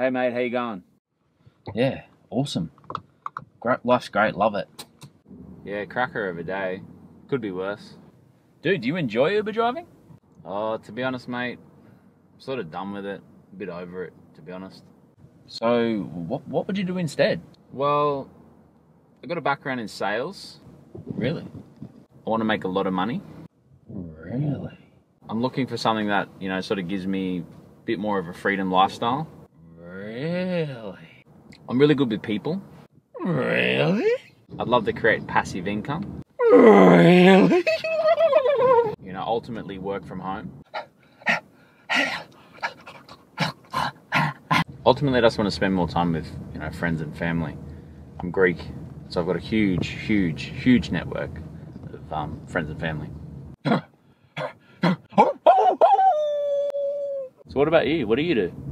Hey mate, how you going? Yeah, awesome. Great, life's great. Love it. Yeah, cracker of a day. Could be worse. Dude, do you enjoy Uber driving? Oh, to be honest, mate, I'm sort of done with it. A bit over it, to be honest. So, what what would you do instead? Well, I got a background in sales. Really? I want to make a lot of money. Really? I'm looking for something that, you know, sort of gives me a bit more of a freedom lifestyle. Really? I'm really good with people. Really? I'd love to create passive income. Really? You know, ultimately work from home. Ultimately, I just want to spend more time with, you know, friends and family. I'm Greek, so I've got a huge, huge, huge network of um, friends and family. So, what about you? What do you do?